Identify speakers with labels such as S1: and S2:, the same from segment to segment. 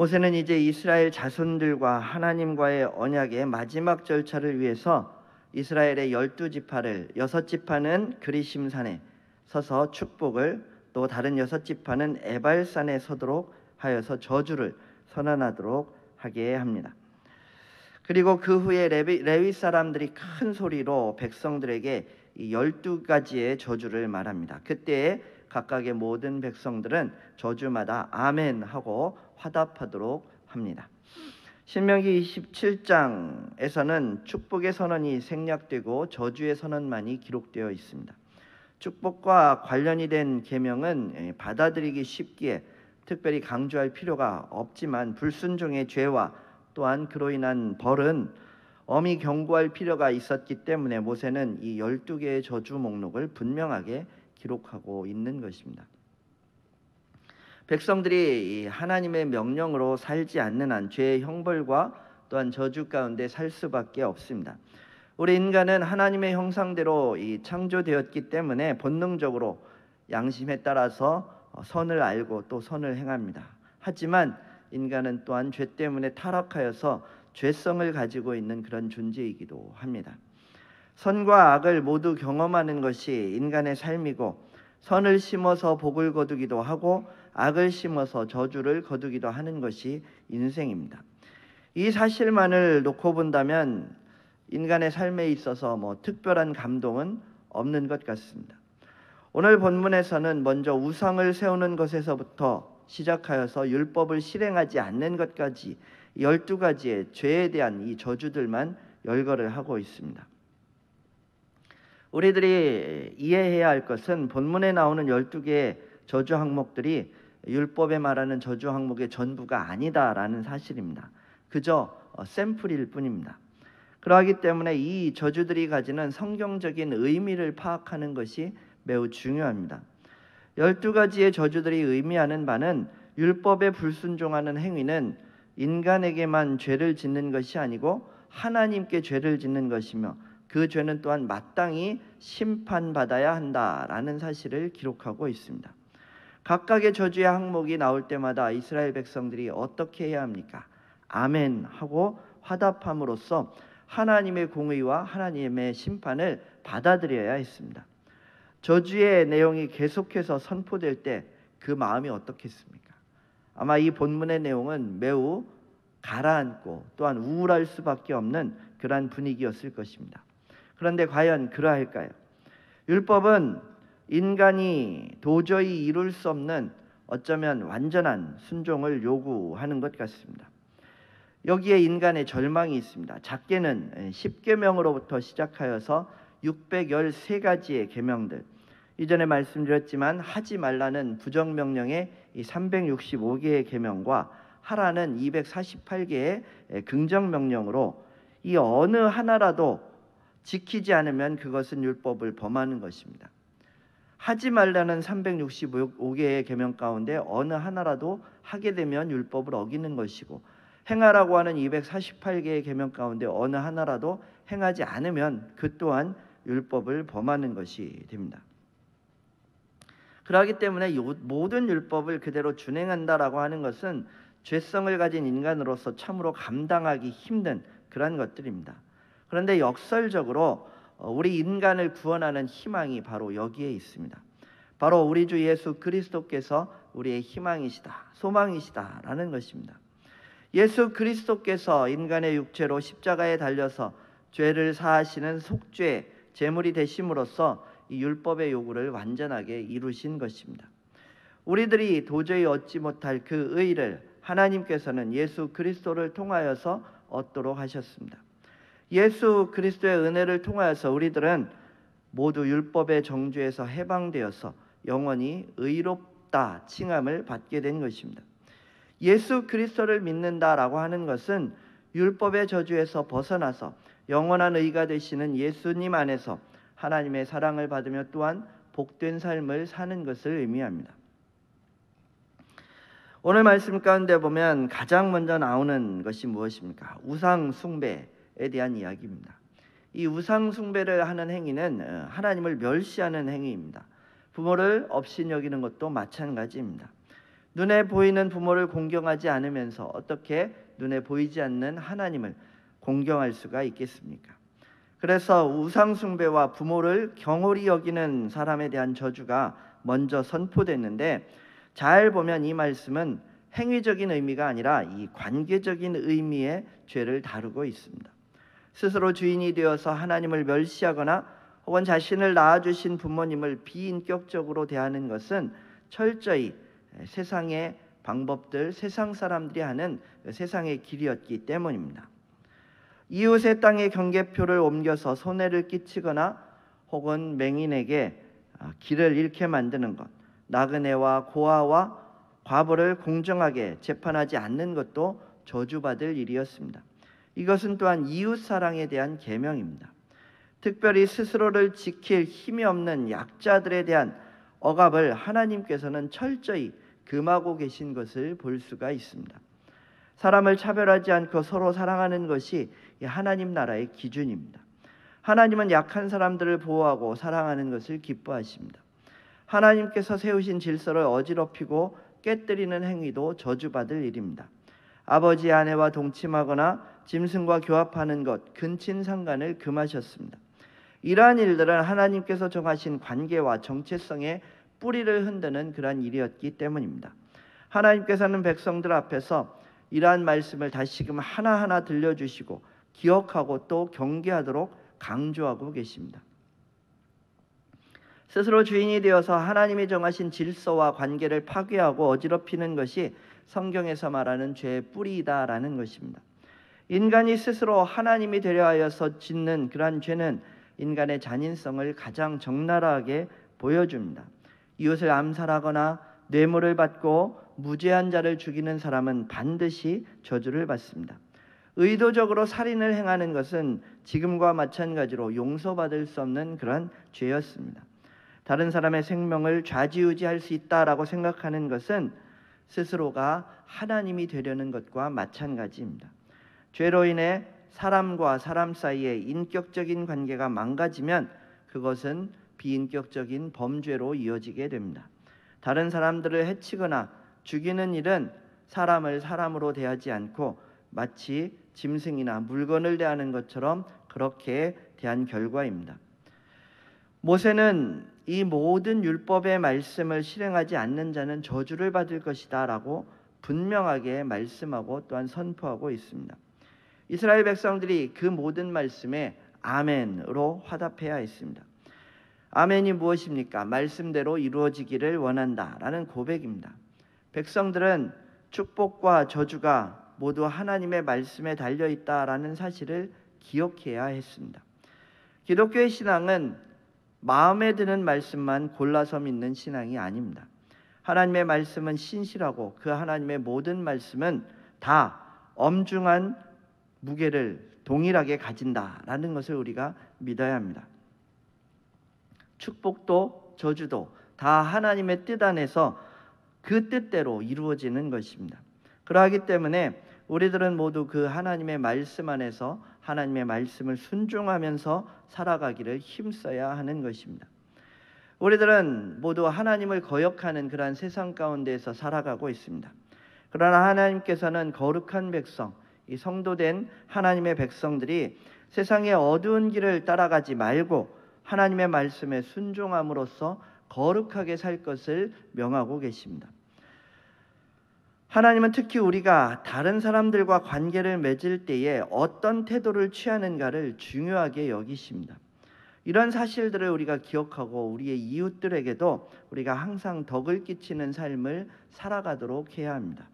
S1: 모세는 이제 이스라엘 자손들과 하나님과의 언약의 마지막 절차를 위해서 이스라엘의 열두 지파를 여섯 지파는 그리심산에 서서 축복을 또 다른 여섯 지파는 에발산에 서도록 하여서 저주를 선언하도록 하게 합니다. 그리고 그 후에 레위, 레위 사람들이 큰 소리로 백성들에게 이 열두 가지의 저주를 말합니다. 그때 각각의 모든 백성들은 저주마다 아멘 하고 화답하도록 합니다. 신명기 27장에서는 축복의 선언이 생략되고 저주의 선언만이 기록되어 있습니다. 축복과 관련이 된 계명은 예, 받아들이기 쉽기에 특별히 강조할 필요가 없지만 불순종의 죄와 또한 그로 인한 벌은 엄히 경고할 필요가 있었기 때문에 모세는 이 12개의 저주 목록을 분명하게 기록하고 있는 것입니다. 백성들이 하나님의 명령으로 살지 않는 한 죄의 형벌과 또한 저주 가운데 살 수밖에 없습니다. 우리 인간은 하나님의 형상대로 창조되었기 때문에 본능적으로 양심에 따라서 선을 알고 또 선을 행합니다. 하지만 인간은 또한 죄 때문에 타락하여서 죄성을 가지고 있는 그런 존재이기도 합니다. 선과 악을 모두 경험하는 것이 인간의 삶이고 선을 심어서 복을 거두기도 하고 악을 심어서 저주를 거두기도 하는 것이 인생입니다. 이 사실만을 놓고 본다면 인간의 삶에 있어서 뭐 특별한 감동은 없는 것 같습니다. 오늘 본문에서는 먼저 우상을 세우는 것에서부터 시작하여서 율법을 실행하지 않는 것까지 12가지의 죄에 대한 이 저주들만 열거를 하고 있습니다. 우리들이 이해해야 할 것은 본문에 나오는 12개의 저주 항목들이 율법에 말하는 저주 항목의 전부가 아니다라는 사실입니다. 그저 어, 샘플일 뿐입니다. 그러하기 때문에 이 저주들이 가지는 성경적인 의미를 파악하는 것이 매우 중요합니다. 12가지의 저주들이 의미하는 바는 율법에 불순종하는 행위는 인간에게만 죄를 짓는 것이 아니고 하나님께 죄를 짓는 것이며 그 죄는 또한 마땅히 심판받아야 한다라는 사실을 기록하고 있습니다. 각각의 저주의 항목이 나올 때마다 이스라엘 백성들이 어떻게 해야 합니까? 아멘 하고 화답함으로써 하나님의 공의와 하나님의 심판을 받아들여야 했습니다. 저주의 내용이 계속해서 선포될 때 그 마음이 어떻겠습니까? 아마 이 본문의 내용은 매우 가라앉고 또한 우울할 수밖에 없는 그러한 분위기였을 것입니다. 그런데 과연 그러할까요? 율법은 인간이 도저히 이룰 수 없는 어쩌면 완전한 순종을 요구하는 것 같습니다. 여기에 인간의 절망이 있습니다. 작게는 10계명으로부터 시작하여서 613가지의 계명들. 이전에 말씀드렸지만 하지 말라는 부정 명령의 365개의 계명과 하라는 248개의 긍정 명령으로 이 어느 하나라도 지키지 않으면 그것은 율법을 범하는 것입니다. 하지 말라는 365개의 계명 가운데 어느 하나라도 하게 되면 율법을 어기는 것이고 행하라고 하는 248개의 계명 가운데 어느 하나라도 행하지 않으면 그 또한 율법을 범하는 것이 됩니다. 그러기 때문에 모든 율법을 그대로 준행한다라고 하는 것은 죄성을 가진 인간으로서 참으로 감당하기 힘든 그러한 것들입니다. 그런데 역설적으로 어, 우리 인간을 구원하는 희망이 바로 여기에 있습니다. 바로 우리 주 예수 그리스도께서 우리의 희망이시다, 소망이시다라는 것입니다. 예수 그리스도께서 인간의 육체로 십자가에 달려서 죄를 사하시는 속죄 제물이 되심으로써 이 율법의 요구를 완전하게 이루신 것입니다. 우리들이 도저히 얻지 못할 그 의를 하나님께서는 예수 그리스도를 통하여서 얻도록 하셨습니다. 예수 그리스도의 은혜를 통하여서 우리들은 모두 율법의 정죄에서 해방되어서 영원히 의롭다 칭함을 받게 된 것입니다. 예수 그리스도를 믿는다라고 하는 것은 율법의 저주에서 벗어나서 영원한 의가 되시는 예수님 안에서 하나님의 사랑을 받으며 또한 복된 삶을 사는 것을 의미합니다. 오늘 말씀 가운데 보면 가장 먼저 나오는 것이 무엇입니까? 우상 숭배에 대한 이야기입니다. 이 우상 숭배를 하는 행위는 어, 하나님을 멸시하는 행위입니다. 부모를 업신 여기는 것도 마찬가지입니다. 눈에 보이는 부모를 공경하지 않으면서 어떻게 눈에 보이지 않는 하나님을 공경할 수가 있겠습니까? 그래서 우상 숭배와 부모를 경홀히 여기는 사람에 대한 저주가 먼저 선포됐는데 잘 보면 이 말씀은 행위적인 의미가 아니라 이 관계적인 의미의 죄를 다루고 있습니다. 스스로 주인이 되어서 하나님을 멸시하거나 혹은 자신을 낳아주신 부모님을 비인격적으로 대하는 것은 철저히 세상의 방법들, 세상 사람들이 하는 세상의 길이었기 때문입니다. 이웃의 땅의 경계표를 옮겨서 손해를 끼치거나 혹은 맹인에게 길을 잃게 만드는 것, 나그네와 고아와 과부를 공정하게 재판하지 않는 것도 저주받을 일이었습니다. 이것은 또한 이웃 사랑에 대한 계명입니다. 특별히 스스로를 지킬 힘이 없는 약자들에 대한 억압을 하나님께서는 철저히 금하고 계신 것을 볼 수가 있습니다. 사람을 차별하지 않고 서로 사랑하는 것이 하나님 나라의 기준입니다. 하나님은 약한 사람들을 보호하고 사랑하는 것을 기뻐하십니다. 하나님께서 세우신 질서를 어지럽히고 깨뜨리는 행위도 저주받을 일입니다. 아버지 아내와 동침하거나 짐승과 교합하는 것, 근친 상간을 금하셨습니다. 이러한 일들은 하나님께서 정하신 관계와 정체성의 뿌리를 흔드는 그러한 일이었기 때문입니다. 하나님께서는 백성들 앞에서 이러한 말씀을 다시금 하나하나 들려주시고 기억하고 또 경계하도록 강조하고 계십니다. 스스로 주인이 되어서 하나님이 정하신 질서와 관계를 파괴하고 어지럽히는 것이 성경에서 말하는 죄의 뿌리이다라는 것입니다. 인간이 스스로 하나님이 되려 하여서 짓는 그러한 죄는 인간의 잔인성을 가장 적나라하게 보여줍니다. 이웃을 암살하거나 뇌물을 받고 무죄한 자를 죽이는 사람은 반드시 저주를 받습니다. 의도적으로 살인을 행하는 것은 지금과 마찬가지로 용서받을 수 없는 그런 죄였습니다. 다른 사람의 생명을 좌지우지할 수 있다라고 생각하는 것은 스스로가 하나님이 되려는 것과 마찬가지입니다. 죄로 인해 사람과 사람 사이의 인격적인 관계가 망가지면 그것은 비인격적인 범죄로 이어지게 됩니다. 다른 사람들을 해치거나 죽이는 일은 사람을 사람으로 대하지 않고 마치 짐승이나 물건을 대하는 것처럼 그렇게 대한 결과입니다. 모세는 이 모든 율법의 말씀을 실행하지 않는 자는 저주를 받을 것이다라고 분명하게 말씀하고 또한 선포하고 있습니다. 이스라엘 백성들이 그 모든 말씀에 아멘으로 화답해야 했습니다. 아멘이 무엇입니까? 말씀대로 이루어지기를 원한다라는 고백입니다. 백성들은 축복과 저주가 모두 하나님의 말씀에 달려 있다라는 사실을 기억해야 했습니다. 기독교의 신앙은 마음에 드는 말씀만 골라서 믿는 신앙이 아닙니다. 하나님의 말씀은 신실하고 그 하나님의 모든 말씀은 다 엄중한 무게를 동일하게 가진다라는 것을 우리가 믿어야 합니다. 축복도 저주도 다 하나님의 뜻 안에서 그 뜻대로 이루어지는 것입니다. 그러하기 때문에 우리들은 모두 그 하나님의 말씀 안에서 하나님의 말씀을 순종하면서 살아가기를 힘써야 하는 것입니다. 우리들은 모두 하나님을 거역하는 그러한 세상 가운데에서 살아가고 있습니다. 그러나 하나님께서는 거룩한 백성, 이 성도된 하나님의 백성들이 세상의 어두운 길을 따라가지 말고 하나님의 말씀에 순종함으로써 거룩하게 살 것을 명하고 계십니다. 하나님은 특히 우리가 다른 사람들과 관계를 맺을 때에 어떤 태도를 취하는가를 중요하게 여기십니다. 이런 사실들을 우리가 기억하고 우리의 이웃들에게도 우리가 항상 덕을 끼치는 삶을 살아가도록 해야 합니다.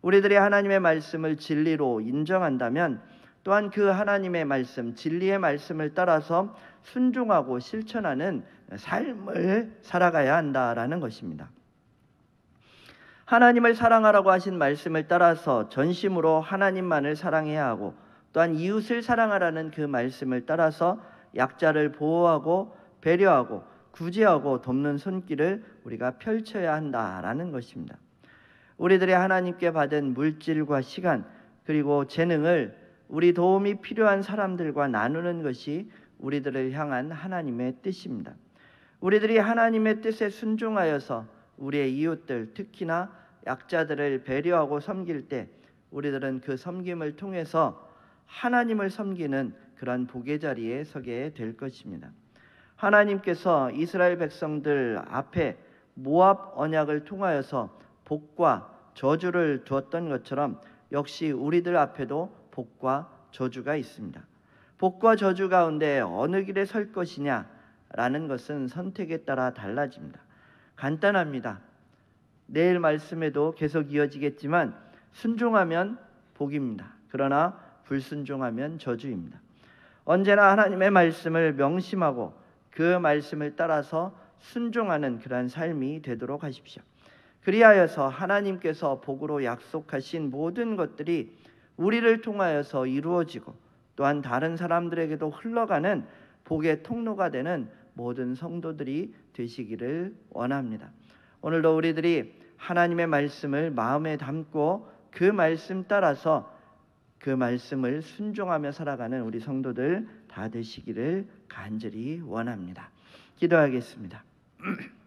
S1: 우리들이 하나님의 말씀을 진리로 인정한다면 또한 그 하나님의 말씀, 진리의 말씀을 따라서 순종하고 실천하는 삶을 살아가야 한다라는 것입니다. 하나님을 사랑하라고 하신 말씀을 따라서 전심으로 하나님만을 사랑해야 하고 또한 이웃을 사랑하라는 그 말씀을 따라서 약자를 보호하고 배려하고 구제하고 돕는 손길을 우리가 펼쳐야 한다라는 것입니다. 우리들이 하나님께 받은 물질과 시간 그리고 재능을 우리 도움이 필요한 사람들과 나누는 것이 우리들을 향한 하나님의 뜻입니다. 우리들이 하나님의 뜻에 순종하여서 우리의 이웃들 특히나 약자들을 배려하고 섬길 때 우리들은 그 섬김을 통해서 하나님을 섬기는 그러한 복의 자리에 서게 될 것입니다. 하나님께서 이스라엘 백성들 앞에 모압 언약을 통하여서 복과 저주를 두었던 것처럼 역시 우리들 앞에도 복과 저주가 있습니다. 복과 저주 가운데 어느 길에 설 것이냐라는 것은 선택에 따라 달라집니다. 간단합니다. 내일 말씀에도 계속 이어지겠지만 순종하면 복입니다. 그러나 불순종하면 저주입니다. 언제나 하나님의 말씀을 명심하고 그 말씀을 따라서 순종하는 그러한 삶이 되도록 하십시오. 그리하여서 하나님께서 복으로 약속하신 모든 것들이 우리를 통하여서 이루어지고 또한 다른 사람들에게도 흘러가는 복의 통로가 되는 모든 성도들이 되시기를 원합니다. 오늘도 우리들이 하나님의 말씀을 마음에 담고 그 말씀 따라서 그 말씀을 순종하며 살아가는 우리 성도들 다 되시기를 간절히 원합니다. 기도하겠습니다.